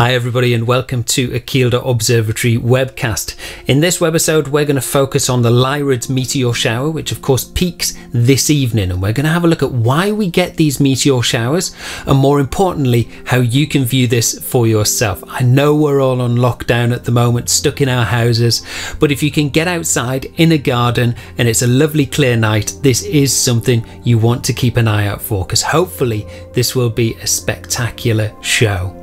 Hi, everybody, and welcome to a Observatory webcast. In this webisode, we're going to focus on the Lyrids meteor shower, which of course peaks this evening, and we're going to have a look at why we get these meteor showers, and more importantly, how you can view this for yourself. I know we're all on lockdown at the moment, stuck in our houses, but if you can get outside in a garden and it's a lovely clear night, this is something you want to keep an eye out for, because hopefully this will be a spectacular show.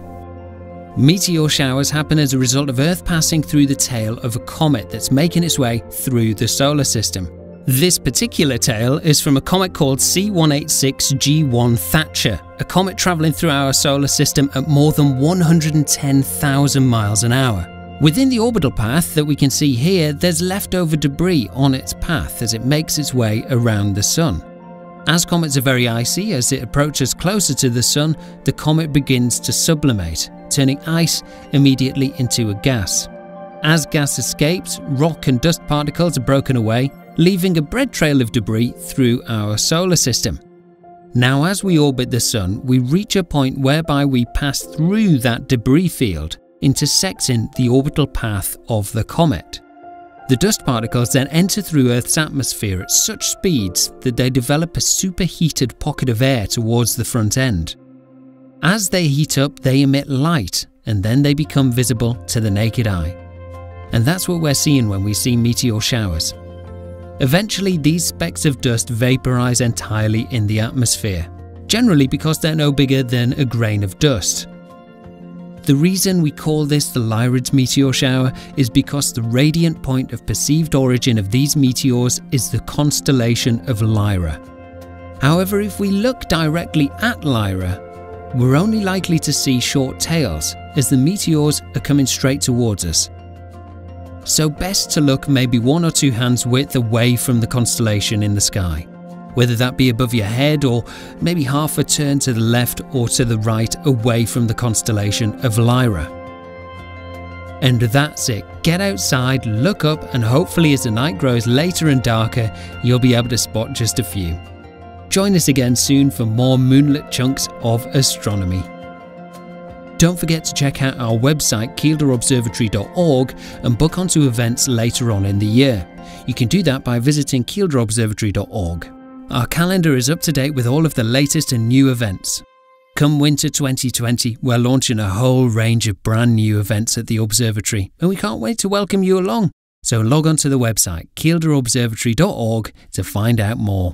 Meteor showers happen as a result of Earth passing through the tail of a comet that's making its way through the solar system. This particular tail is from a comet called C186G1 Thatcher, a comet travelling through our solar system at more than 110,000 miles an hour. Within the orbital path that we can see here, there's leftover debris on its path as it makes its way around the Sun. As comets are very icy, as it approaches closer to the Sun, the comet begins to sublimate, turning ice immediately into a gas. As gas escapes, rock and dust particles are broken away, leaving a bread trail of debris through our solar system. Now, as we orbit the Sun, we reach a point whereby we pass through that debris field, intersecting the orbital path of the comet. The dust particles then enter through Earth's atmosphere at such speeds that they develop a superheated pocket of air towards the front end. As they heat up, they emit light and then they become visible to the naked eye. And that's what we're seeing when we see meteor showers. Eventually, these specks of dust vaporize entirely in the atmosphere, generally because they're no bigger than a grain of dust. The reason we call this the Lyrids meteor shower is because the radiant point of perceived origin of these meteors is the constellation of Lyra. However, if we look directly at Lyra, we're only likely to see short tails as the meteors are coming straight towards us. So best to look maybe one or two hands width away from the constellation in the sky, whether that be above your head or maybe half a turn to the left or to the right away from the constellation of Lyra. And that's it. Get outside, look up, and hopefully, as the night grows later and darker, you'll be able to spot just a few. Join us again soon for more moonlit chunks of astronomy. Don't forget to check out our website kielderobservatory.org and book onto events later on in the year. You can do that by visiting kielderobservatory.org. Our calendar is up to date with all of the latest and new events. Come winter 2020, we're launching a whole range of brand new events at the observatory, and we can't wait to welcome you along. So log on to the website kielderobservatory.org to find out more.